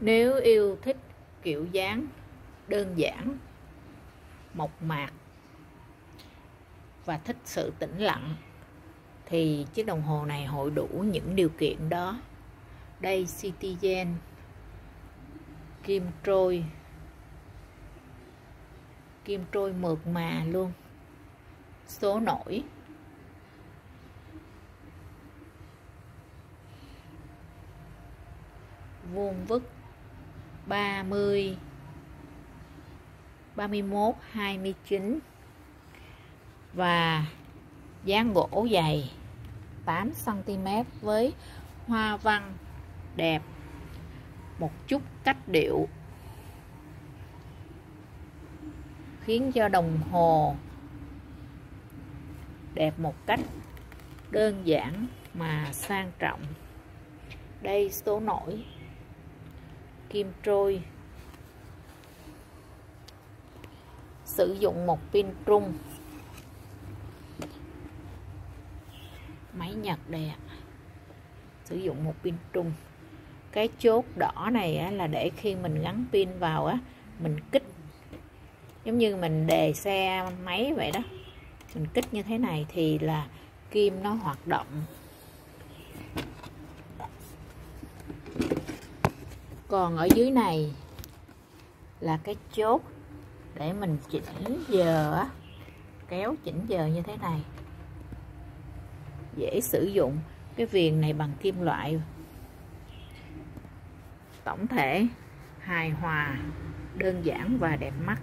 nếu yêu thích kiểu dáng đơn giản, mộc mạc và thích sự tĩnh lặng, thì chiếc đồng hồ này hội đủ những điều kiện đó. Đây, Citizen, kim trôi. Kim trôi mượt mà luôn. Số nổi. Vuông vức. 30 31 29 và dáng gỗ dày 8 cm với hoa văn đẹp. Một chút cách điệu khiến cho đồng hồ đẹp một cách đơn giản mà sang trọng. Đây số nổi kim trôi. Sử dụng một pin trung. Máy nhật đây ạ sử dụng một pin trung. Cái chốt đỏ này á, là để khi mình gắn pin vào á mình kích. Giống như mình đề xe máy vậy đó. Mình kích như thế này thì là kim nó hoạt động. Còn ở dưới này là cái chốt để mình chỉnh giờ á, kéo chỉnh giờ như thế này. Dễ sử dụng. Cái viền này bằng kim loại. Tổng thể hài hòa, đơn giản và đẹp mắt.